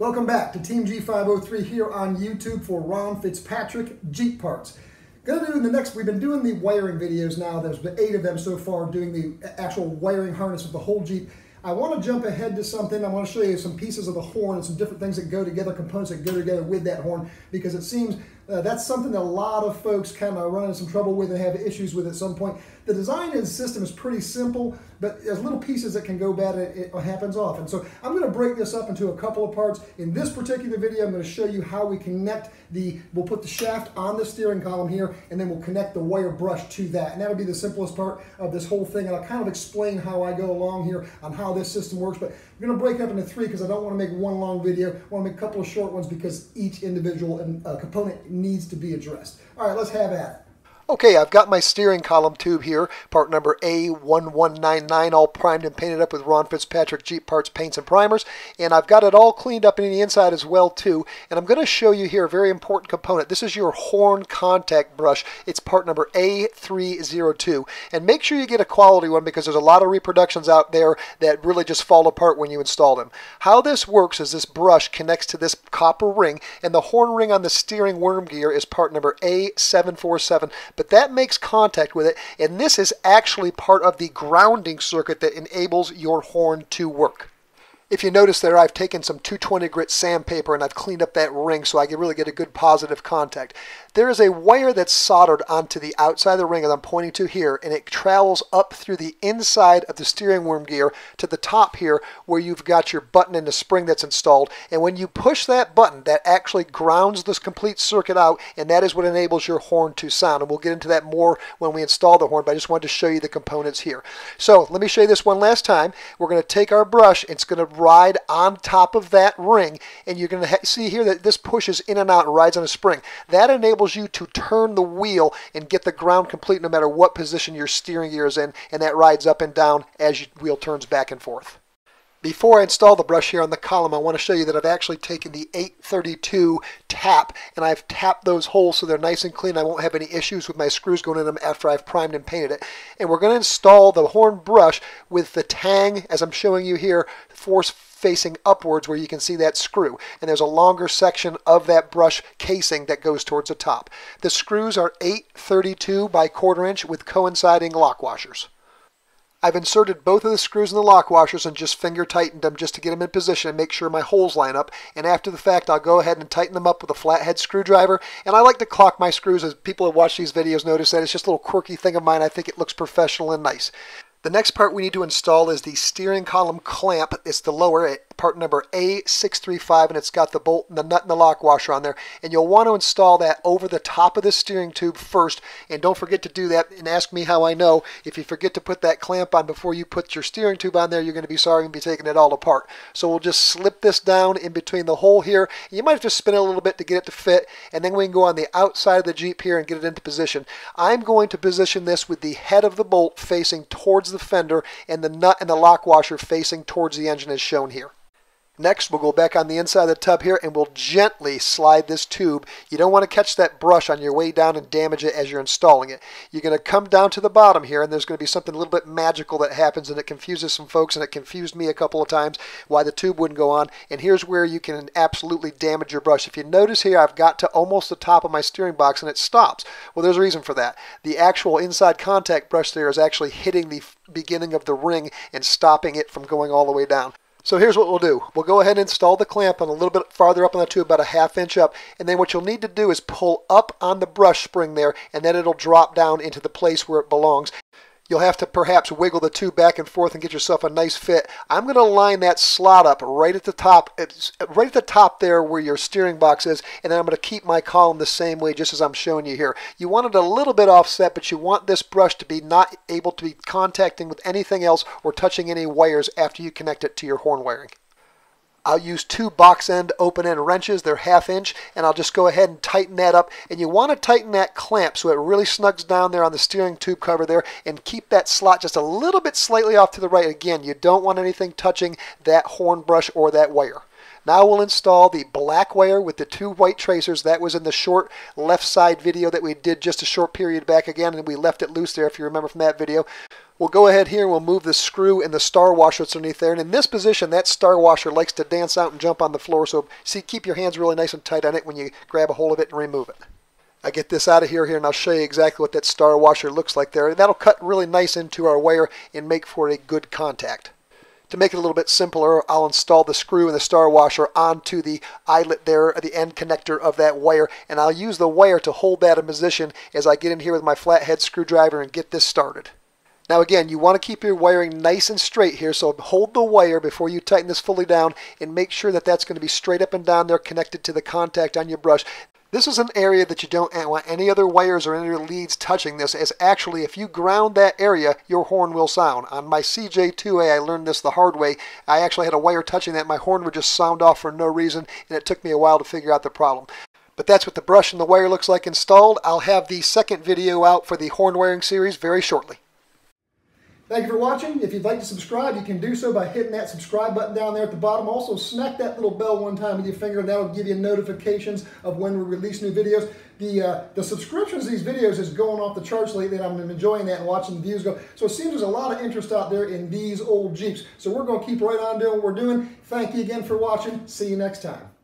Welcome back to Team G503 here on YouTube for Ron Fitzpatrick Jeep Parts. Gonna do in the next, we've been doing the wiring videos now. There's been eight of them so far doing the actual wiring harness of the whole Jeep. I want to jump ahead to something. I want to show you some pieces of the horn and some different things that go together, components that go together with that horn, because it seems uh, that's something that a lot of folks kind of run into some trouble with and have issues with at some point. The design and system is pretty simple, but there's little pieces that can go bad and it, happens often. So I'm going to break this up into a couple of parts. In this particular video, I'm going to show you how we connect the, we'll put the shaft on the steering column here, and then we'll connect the wire brush to that. And that'll be the simplest part of this whole thing. And I'll kind of explain how I go along here on how this system works. But I'm going to break up into three because I don't want to make one long video. I want to make a couple of short ones because each individual uh, component needs to be addressed. All right, let's have at it. Okay, I've got my steering column tube here, part number A1199, all primed and painted up with Ron Fitzpatrick Jeep Parts paints and primers, and I've got it all cleaned up in the inside as well too, and I'm going to show you here a very important component. This is your horn contact brush. It's part number A302, and make sure you get a quality one because there's a lot of reproductions out there that really just fall apart when you install them. How this works is this brush connects to this copper ring, and the horn ring on the steering worm gear is part number A747, but that makes contact with it, and this is actually part of the grounding circuit that enables your horn to work. If you notice there, I've taken some 220 grit sandpaper and I've cleaned up that ring so I can really get a good positive contact. There is a wire that's soldered onto the outside of the ring that I'm pointing to here, and it travels up through the inside of the steering worm gear to the top here where you've got your button and the spring that's installed. And when you push that button, that actually grounds this complete circuit out, and that is what enables your horn to sound. And we'll get into that more when we install the horn, but I just wanted to show you the components here. So let me show you this one last time. We're going to take our brush, it's going to ride on top of that ring, and you're going to see here that this pushes in and out and rides on a spring. That enables you to turn the wheel and get the ground complete no matter what position your steering gear is in, and that rides up and down as your wheel turns back and forth. Before I install the brush here on the column, I want to show you that I've actually taken the 832 tap and I've tapped those holes so they're nice and clean. I won't have any issues with my screws going in them after I've primed and painted it. And we're going to install the horn brush with the tang, as I'm showing you here, force facing upwards where you can see that screw. And there's a longer section of that brush casing that goes towards the top. The screws are 832 by quarter inch with coinciding lock washers. I've inserted both of the screws in the lock washers and just finger tightened them just to get them in position and make sure my holes line up. And after the fact, I'll go ahead and tighten them up with a flathead screwdriver. And I like to clock my screws as people have watch these videos notice that it's just a little quirky thing of mine. I think it looks professional and nice. The next part we need to install is the steering column clamp. It's the lower part number A635 and it's got the bolt and the nut and the lock washer on there. And you'll want to install that over the top of the steering tube first. And don't forget to do that and ask me how I know. If you forget to put that clamp on before you put your steering tube on there, you're going to be sorry and be taking it all apart. So we'll just slip this down in between the hole here. You might have to spin it a little bit to get it to fit. And then we can go on the outside of the Jeep here and get it into position. I'm going to position this with the head of the bolt facing towards the fender and the nut and the lock washer facing towards the engine as shown here. Next, we'll go back on the inside of the tub here and we'll gently slide this tube. You don't want to catch that brush on your way down and damage it as you're installing it. You're going to come down to the bottom here and there's going to be something a little bit magical that happens and it confuses some folks and it confused me a couple of times why the tube wouldn't go on. And here's where you can absolutely damage your brush. If you notice here, I've got to almost the top of my steering box and it stops. Well, there's a reason for that. The actual inside contact brush there is actually hitting the beginning of the ring and stopping it from going all the way down. So here's what we'll do. We'll go ahead and install the clamp on a little bit farther up on the tube, about a half inch up. And then what you'll need to do is pull up on the brush spring there, and then it'll drop down into the place where it belongs. You'll have to perhaps wiggle the two back and forth and get yourself a nice fit. I'm going to line that slot up right at the top, right at the top there where your steering box is, and then I'm going to keep my column the same way just as I'm showing you here. You want it a little bit offset, but you want this brush to be not able to be contacting with anything else or touching any wires after you connect it to your horn wiring. I'll use two box end open end wrenches. They're half inch and I'll just go ahead and tighten that up. And you want to tighten that clamp so it really snugs down there on the steering tube cover there and keep that slot just a little bit slightly off to the right. Again, you don't want anything touching that horn brush or that wire. Now we'll install the black wire with the two white tracers. That was in the short left side video that we did just a short period back again, and we left it loose there if you remember from that video. We'll go ahead here and we'll move the screw and the star washer that's underneath there. And in this position, that star washer likes to dance out and jump on the floor. So see, keep your hands really nice and tight on it when you grab a hold of it and remove it. I get this out of here here and I'll show you exactly what that star washer looks like there. And that'll cut really nice into our wire and make for a good contact. To make it a little bit simpler, I'll install the screw and the star washer onto the eyelet there, the end connector of that wire, and I'll use the wire to hold that in position as I get in here with my flathead screwdriver and get this started. Now again, you want to keep your wiring nice and straight here, so hold the wire before you tighten this fully down and make sure that that's going to be straight up and down there connected to the contact on your brush. This is an area that you don't want any other wires or any other leads touching this, as actually if you ground that area, your horn will sound. On my CJ2A, I learned this the hard way. I actually had a wire touching that, my horn would just sound off for no reason, and it took me a while to figure out the problem. But that's what the brush and the wire looks like installed. I'll have the second video out for the horn wiring series very shortly. Thank you for watching. If you'd like to subscribe, you can do so by hitting that subscribe button down there at the bottom. Also, smack that little bell one time with your finger, and that'll give you notifications of when we release new videos. The uh, the subscriptions to these videos is going off the charts lately, and I'm enjoying that and watching the views go. So it seems there's a lot of interest out there in these old Jeeps. So we're going to keep right on doing what we're doing. Thank you again for watching. See you next time.